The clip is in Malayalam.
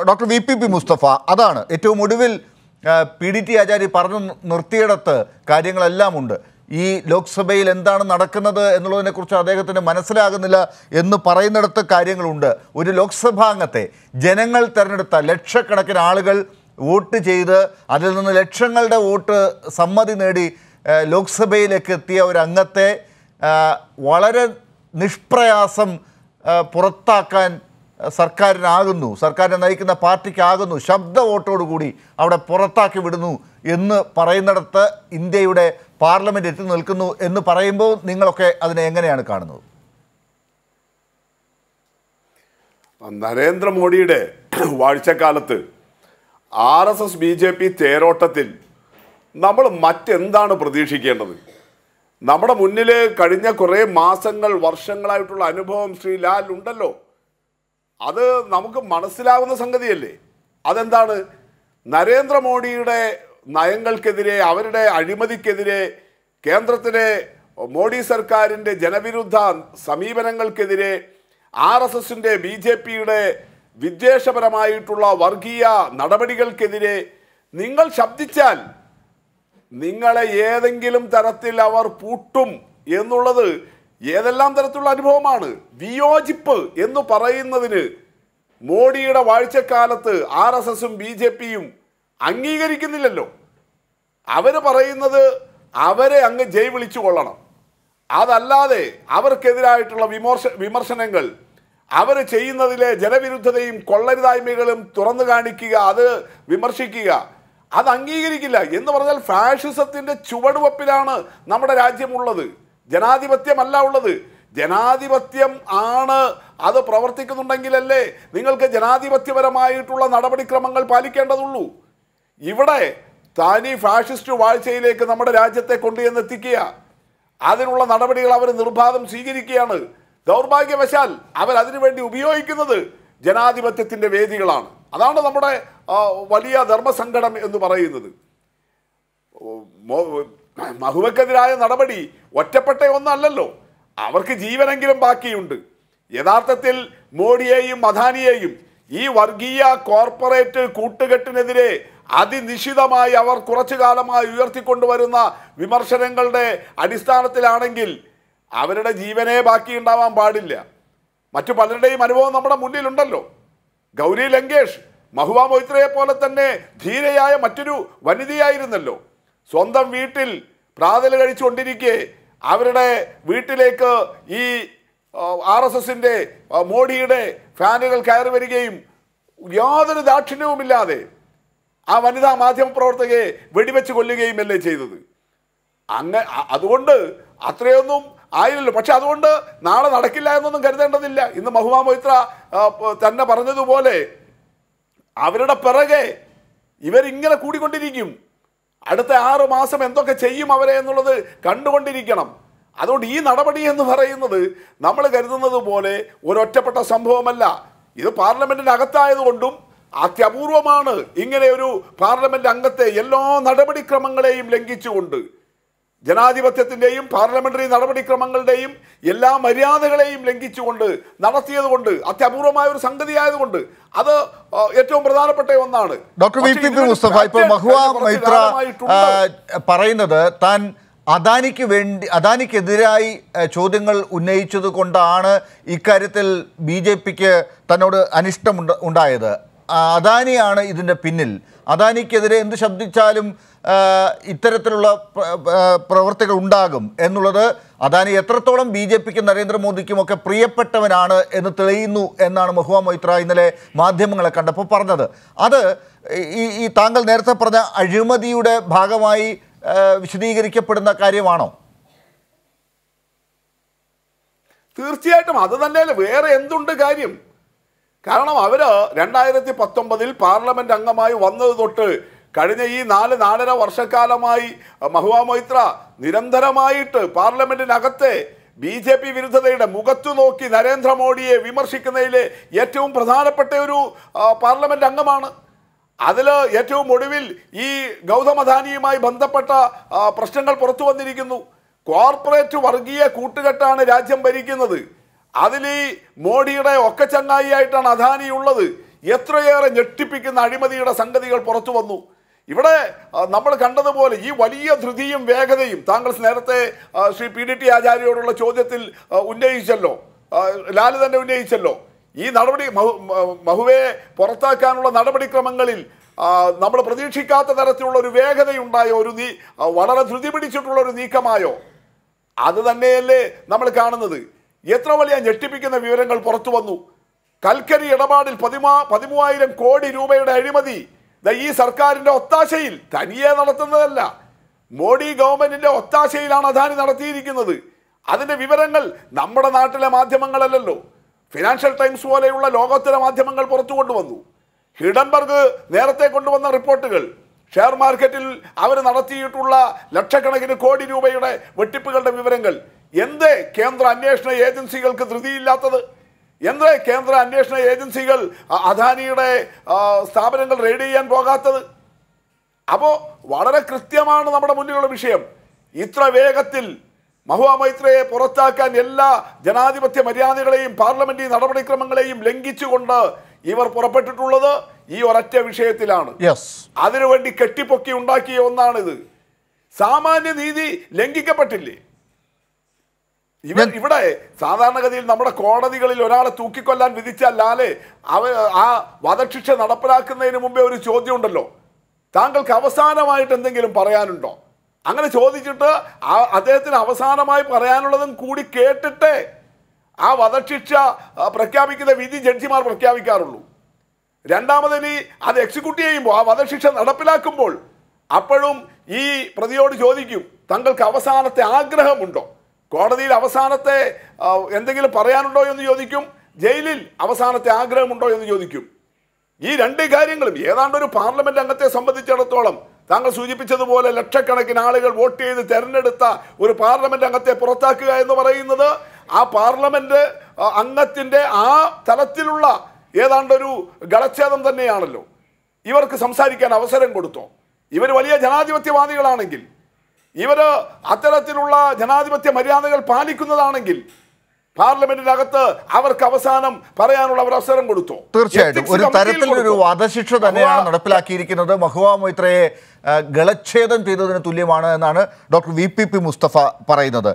Doctor V P P Mustafa അതാണ് ഏറ്റവും ഒടുവിൽ പി ഡി ടി ആചാര്യ പറഞ്ഞു നിർത്തിയിടത്ത് കാര്യങ്ങളെല്ലാം ഉണ്ട് ഈ ലോക്സഭയിൽ എന്താണ് നടക്കുന്നത് എന്നുള്ളതിനെക്കുറിച്ച് അദ്ദേഹത്തിന് മനസ്സിലാകുന്നില്ല എന്ന് പറയുന്നിടത്ത് കാര്യങ്ങളുണ്ട്. ഒരു ലോക്സഭാംഗത്തെ ജനങ്ങൾ തിരഞ്ഞെടുത്ത ലക്ഷക്കണക്കിന് ആളുകൾ വോട്ട് ചെയ്ത് അതിൽ നിന്ന് ലക്ഷങ്ങളുടെ വോട്ട് സമ്മതി നേടി ലോക്സഭയിലേക്ക് എത്തിയ ഒരു അംഗത്തെ വളരെ നിഷ്പ്രയാസം പുറത്താക്കാൻ സർക്കാരിനാകുന്നു സർക്കാരിനെ നയിക്കുന്ന പാർട്ടിക്കാകുന്നു ശബ്ദ വോട്ടോടുകൂടി അവിടെ പുറത്താക്കി വിടുന്നു എന്ന് പറയുന്നിടത്ത് ഇന്ത്യയുടെ പാർലമെന്റ് എത്തി നിൽക്കുന്നു എന്ന് പറയുമ്പോൾ നിങ്ങളൊക്കെ അതിനെ എങ്ങനെയാണ് കാണുന്നത്? നരേന്ദ്രമോദിയുടെ വാഴ്ചക്കാലത്ത് R S S B J P തേരോട്ടത്തിൽ നമ്മൾ മറ്റെന്താണ് പ്രതീക്ഷിക്കേണ്ടത്? നമ്മുടെ മുന്നിൽ കഴിഞ്ഞ കുറേ മാസങ്ങൾ വർഷങ്ങളായിട്ടുള്ള അനുഭവം ശ്രീ ലാൽ ഉണ്ടല്ലോ. അത് നമുക്ക് മനസ്സിലാവുന്ന സംഗതിയല്ലേ? അതെന്താണ്? നരേന്ദ്രമോദിയുടെ നയങ്ങൾക്കെതിരെ അവരുടെ അഴിമതിക്കെതിരെ കേന്ദ്രത്തിലെ മോഡി സർക്കാരിന്റെ ജനവിരുദ്ധ സമീപനങ്ങൾക്കെതിരെ ആർ എസ് എസിന്റെ ബി ജെ പിയുടെ വിദ്വേഷപരമായിട്ടുള്ള വർഗീയ നടപടികൾക്കെതിരെ നിങ്ങൾ ശബ്ദിച്ചാൽ നിങ്ങളെ ഏതെങ്കിലും തരത്തിൽ അവർ പൂട്ടും എന്നുള്ളത് ഏതെല്ലാം തരത്തിലുള്ള അനുഭവമാണ്? വിയോജിപ്പ് എന്ന് പറയുന്നതിന് മോഡിയുടെ വാഴ്ചക്കാലത്ത് ആർ എസ് എസും ബി ജെ പിയും അംഗീകരിക്കുന്നില്ലല്ലോ. അവർ പറയുന്നത് അവരെ അങ്ങ് ജയ് വിളിച്ചു കൊള്ളണം. അതല്ലാതെ അവർക്കെതിരായിട്ടുള്ള വിമർശ വിമർശനങ്ങൾ അവർ ചെയ്യുന്നതിലെ ജനവിരുദ്ധതയും കൊള്ളരുതായ്മകളും തുറന്നു കാണിക്കുക അത് വിമർശിക്കുക അത് അംഗീകരിക്കില്ല എന്ന് പറഞ്ഞാൽ ഫാഷിസത്തിന്റെ ചുവടുവപ്പിലാണ് നമ്മുടെ രാജ്യമുള്ളത്. ജനാധിപത്യമല്ല ഉള്ളത്. ജനാധിപത്യം ആണ് അത് പ്രവർത്തിക്കുന്നുണ്ടെങ്കിലല്ലേ നിങ്ങൾക്ക് ജനാധിപത്യപരമായിട്ടുള്ള നടപടിക്രമങ്ങൾ പാലിക്കേണ്ടതുള്ളൂ. ഇവിടെ താനി ഫാഷിസ്റ്റ് വാഴ്ചയിലേക്ക് നമ്മുടെ രാജ്യത്തെ കൊണ്ടുചെന്നെത്തിക്കുക. അതിനുള്ള നടപടികൾ അവർ നിർബാധം സ്വീകരിക്കുകയാണ്. ദൗർഭാഗ്യവശാൽ അവർ അതിനുവേണ്ടി ഉപയോഗിക്കുന്നത് ജനാധിപത്യത്തിന്റെ വേദികളാണ്. അതാണ് നമ്മുടെ വലിയ ധർമ്മസങ്കടം എന്ന് പറയുന്നത്. മഹുവക്കെതിരായ നടപടി ഒറ്റപ്പെട്ട ഒന്നല്ലല്ലോ. അവർക്ക് ജീവനെങ്കിലും ബാക്കിയുണ്ട്. യഥാർത്ഥത്തിൽ മോഡിയെയും അദാനിയെയും ഈ വർഗീയ കോർപ്പറേറ്റ് കൂട്ടുകെട്ടിനെതിരെ അതിനിശിതമായി അവർ കുറച്ചു കാലമായി ഉയർത്തിക്കൊണ്ടുവരുന്ന വിമർശനങ്ങളുടെ അടിസ്ഥാനത്തിലാണെങ്കിൽ അവരുടെ ജീവനെ ബാക്കി ഉണ്ടാവാൻ പാടില്ല. മറ്റു പലരുടെയും അനുഭവം നമ്മുടെ മുന്നിലുണ്ടല്ലോ. ഗൗരി ലങ്കേഷ് മഹുവ മൊയ്ത്രയെ പോലെ തന്നെ ധീരയായ മറ്റൊരു വനിതയായിരുന്നല്ലോ. സ്വന്തം വീട്ടിൽ പ്രാതൽ കഴിച്ചുകൊണ്ടിരിക്കെ അവരുടെ വീട്ടിലേക്ക് ഈ ആർ എസ് എസിന്റെ മോഡിയുടെ ഫാനുകൾ കയറി വരികയും യാതൊരു ദാക്ഷിണ്യവുമില്ലാതെ ആ വനിതാ മാധ്യമപ്രവർത്തകയെ പ്രവർത്തകയെ വെടിവെച്ച് കൊല്ലുകയുമല്ലേ ചെയ്തത്. അങ്ങ അതുകൊണ്ട് അത്രയൊന്നും ആയില്ലല്ലോ. പക്ഷെ അതുകൊണ്ട് നാളെ നടക്കില്ല എന്നൊന്നും കരുതേണ്ടതില്ല. ഇന്ന് മഹുമാ മൊയ്ത്ര തന്നെ പറഞ്ഞതുപോലെ അവരുടെ പിറകെ ഇവരിങ്ങനെ കൂടിക്കൊണ്ടിരിക്കും. അടുത്ത ആറ് മാസം എന്തൊക്കെ ചെയ്യും അവരെ എന്നുള്ളത് കണ്ടുകൊണ്ടിരിക്കണം. അതുകൊണ്ട് ഈ നടപടി എന്ന് പറയുന്നത് നമ്മൾ കരുതുന്നത് പോലെ ഒരൊറ്റപ്പെട്ട സംഭവമല്ല. ഇത് പാർലമെന്റിന്റെ അകത്തായതുകൊണ്ടും അത്യപൂർവമാണ് ഇങ്ങനെ ഒരു പാർലമെന്റ് അംഗത്തെ എല്ലാ നടപടിക്രമങ്ങളെയും ലംഘിച്ചുകൊണ്ട് ജനാധിപത്യത്തിന്റെയും പാർലമെന്ററി നടപടിക്രമങ്ങളുടെയും എല്ലാ മര്യാദകളെയും ലംഘിച്ചുകൊണ്ട് നടത്തിയതുകൊണ്ട് അത്യപൂർവമായ ഒരു സംഗതി ആയതുകൊണ്ട് അത് ഏറ്റവും പ്രധാനപ്പെട്ട ഒന്നാണ് doctor V P P Mustafa ഇപ്പോൾ മഹുവ മൈത്ര. പറയുന്നത് താൻ അദാനിക്ക് വേണ്ടി അദാനിക്കെതിരായി ചോദ്യങ്ങൾ ഉന്നയിച്ചത് കൊണ്ടാണ് ഇക്കാര്യത്തിൽ ബി ജെ പിക്ക് തന്നോട് അനിഷ്ടം ഉണ്ടായത് അദാനിയാണ് ഇതിന്റെ പിന്നിൽ. അദാനിക്കെതിരെ എന്ത് ശബ്ദിച്ചാലും ഇത്തരത്തിലുള്ള പ്രവർത്തികൾ ഉണ്ടാകും എന്നുള്ളത് അദാനി എത്രത്തോളം ബി ജെ പിക്കും നരേന്ദ്രമോദിക്കും ഒക്കെ പ്രിയപ്പെട്ടവനാണ് എന്ന് തെളിയുന്നു എന്നാണ് മഹുവ മൊയ്ത്ര ഇന്നലെ മാധ്യമങ്ങളെ കണ്ടപ്പോൾ പറഞ്ഞത്. അത് ഈ ഈ താങ്കൾ നേരത്തെ പറഞ്ഞ അഴിമതിയുടെ ഭാഗമായി വിശദീകരിക്കപ്പെടുന്ന കാര്യമാണോ? തീർച്ചയായിട്ടും അത് തന്നെയല്ലേ. വേറെ എന്തുണ്ട് കാര്യം? കാരണം അവർ രണ്ടായിരത്തി പത്തൊമ്പതിൽ പാർലമെന്റ് അംഗമായി വന്നത് തൊട്ട് കഴിഞ്ഞ ഈ നാല് നാലര വർഷക്കാലമായി മഹുവ മൊയ്ത്ര നിരന്തരമായിട്ട് പാർലമെന്റിനകത്തെ ബി ജെ പി വിരുദ്ധതയുടെ മുഖത്തു നോക്കി നരേന്ദ്രമോദിയെ വിമർശിക്കുന്നതിലെ ഏറ്റവും പ്രധാനപ്പെട്ട ഒരു പാർലമെന്റ് അംഗമാണ്. അതിൽ ഏറ്റവും ഒടുവിൽ ഈ ഗൗതമ അദാനിയുമായി ബന്ധപ്പെട്ട പ്രശ്നങ്ങൾ പുറത്തു വന്നിരിക്കുന്നു. കോർപ്പറേറ്റ് വർഗീയ കൂട്ടുകെട്ടാണ് രാജ്യം ഭരിക്കുന്നത്. അതിൽ മോഡിയുടെ ഒക്കെ ചങ്ങായിയായിട്ടാണ് അദാനി ഉള്ളത്. എത്രയേറെ ഞെട്ടിപ്പിക്കുന്ന അഴിമതിയുടെ സംഗതികൾ പുറത്തു വന്നു. ഇവിടെ നമ്മൾ കണ്ടതുപോലെ ഈ വലിയ ധൃതിയും വേഗതയും താങ്കൾ നേരത്തെ ശ്രീ പി ഡി ടി ആചാര്യോടുള്ള ചോദ്യത്തിൽ ഉന്നയിച്ചല്ലോ. ലാലു തന്നെ ഉന്നയിച്ചല്ലോ. ഈ നടപടി മഹുവെ പുറത്താക്കാനുള്ള നടപടിക്രമങ്ങളിൽ നമ്മൾ പ്രതീക്ഷിക്കാത്ത തരത്തിലുള്ള ഒരു വേഗതയുണ്ടായോ ഒരു നീ വളരെ ധൃതി പിടിച്ചിട്ടുള്ള ഒരു നീക്കമായോ? അത് തന്നെയല്ലേ നമ്മൾ കാണുന്നത്. എത്ര വലിയ ഞെട്ടിപ്പിക്കുന്ന വിവരങ്ങൾ പുറത്തു വന്നു. കൽക്കരി ഇടപാടിൽ പതിമാ പതിമൂവായിരം കോടി രൂപയുടെ അഴിമതി. ഈ സർക്കാരിന്റെ ഒത്താശയിൽ തനിയെ നടത്തുന്നതല്ല. മോഡി ഗവൺമെന്റിന്റെ ഒത്താശയിലാണ് അദാനി നടത്തിയിരിക്കുന്നത്. അതിന്റെ വിവരങ്ങൾ നമ്മുടെ നാട്ടിലെ മാധ്യമങ്ങളല്ലല്ലോ. ഫിനാൻഷ്യൽ ടൈംസ് പോലെയുള്ള ലോകോത്തര മാധ്യമങ്ങൾ പുറത്തു കൊണ്ടുവന്നു. ഹിഡൻബർഗ് നേരത്തെ കൊണ്ടുവന്ന റിപ്പോർട്ടുകൾ. ഷെയർ മാർക്കറ്റിൽ അവർ നടത്തിയിട്ടുള്ള ലക്ഷക്കണക്കിന് കോടി രൂപയുടെ വെട്ടിപ്പുകളുടെ വിവരങ്ങൾ. എന്ത് കേന്ദ്ര അന്വേഷണ ഏജൻസികൾക്ക് ധൃതിയില്ലാത്തത്? എന്ത് കേന്ദ്ര അന്വേഷണ ഏജൻസികൾ അദാനിയുടെ സ്ഥാപനങ്ങൾ റെയ്ഡ് ചെയ്യാൻ പോകാത്തത്? അപ്പോൾ വളരെ കൃത്യമാണ് നമ്മുടെ മുന്നിലുള്ള വിഷയം. ഇത്ര വേഗത്തിൽ മഹുവ മൈത്രയെ പുറത്താക്കാൻ എല്ലാ ജനാധിപത്യ മര്യാദകളെയും പാർലമെന്റ് നടപടിക്രമങ്ങളെയും ലംഘിച്ചുകൊണ്ട് ഇവർ പുറപ്പെട്ടിട്ടുള്ളത് ഈ ഒരൊറ്റ വിഷയത്തിലാണ്. അതിനുവേണ്ടി കെട്ടിപ്പൊക്കി ഉണ്ടാക്കിയ ഒന്നാണിത്. സാമാന്യ നീതി ലംഘിക്കപ്പെട്ടില്ലേ? ഇവർ ഇവിടെ സാധാരണഗതിയിൽ നമ്മുടെ കോടതികളിൽ ഒരാളെ തൂക്കിക്കൊല്ലാൻ വിധിച്ചാൽ ലാലെ അവ ആ വധശിക്ഷ നടപ്പിലാക്കുന്നതിന് മുമ്പേ ഒരു ചോദ്യം ഉണ്ടല്ലോ താങ്കൾക്ക് അവസാനമായിട്ട് എന്തെങ്കിലും പറയാനുണ്ടോ? അങ്ങനെ ചോദിച്ചിട്ട് ആ അദ്ദേഹത്തിന് അവസാനമായി പറയാനുള്ളതും കൂടി കേട്ടിട്ടേ ആ വധശിക്ഷ പ്രഖ്യാപിക്കുന്ന വിധി ജഡ്ജിമാർ പ്രഖ്യാപിക്കാറുള്ളൂ. രണ്ടാമതിനി അത് എക്സിക്യൂട്ട് ചെയ്യുമ്പോൾ ആ വധശിക്ഷ നടപ്പിലാക്കുമ്പോൾ അപ്പോഴും ഈ പ്രതിയോട് ചോദിക്കും തങ്ങൾക്ക് അവസാനത്തെ ആഗ്രഹമുണ്ടോ? കോടതിയിൽ അവസാനത്തെ എന്തെങ്കിലും പറയാനുണ്ടോ എന്ന് ചോദിക്കും. ജയിലിൽ അവസാനത്തെ ആഗ്രഹമുണ്ടോ എന്ന് ചോദിക്കും. ഈ രണ്ട് കാര്യങ്ങളും ഏതാണ്ട് ഒരു പാർലമെന്റ് അംഗത്തെ സംബന്ധിച്ചിടത്തോളം താങ്കൾ സൂചിപ്പിച്ചതുപോലെ ലക്ഷക്കണക്കിന് ആളുകൾ വോട്ട് ചെയ്ത് തെരഞ്ഞെടുത്ത ഒരു പാർലമെന്റ് അംഗത്തെ പുറത്താക്കുക എന്ന് പറയുന്നത് ആ പാർലമെന്റ് അംഗത്തിന്റെ ആ തലത്തിലുള്ള ഏതാണ്ടൊരു ഗളച്ഛേദം തന്നെയാണല്ലോ. ഇവർക്ക് സംസാരിക്കാൻ അവസരം കൊടുത്തോ. ഇവർ വലിയ ജനാധിപത്യവാദികളാണെങ്കിൽ ഇവർ അത്തരത്തിലുള്ള ജനാധിപത്യ മര്യാദകൾ പാലിക്കുന്നതാണെങ്കിൽ പാർലമെന്റിനകത്ത് അവർക്ക് അവസാനം പറയാനുള്ള ഒരു അവസരം കൊടുത്തു. തീർച്ചയായിട്ടും. ഒരു തരത്തിൽ ഒരു തരത്തിലൊരു വധശിക്ഷ തന്നെയാണ് നടപ്പിലാക്കിയിരിക്കുന്നത്. മഹുവ മൊയ്ത്രയെ ഗളച്ഛേദം ചെയ്തതിന് തുല്യമാണ് എന്നാണ് doctor V P P Mustafa പറയുന്നത്.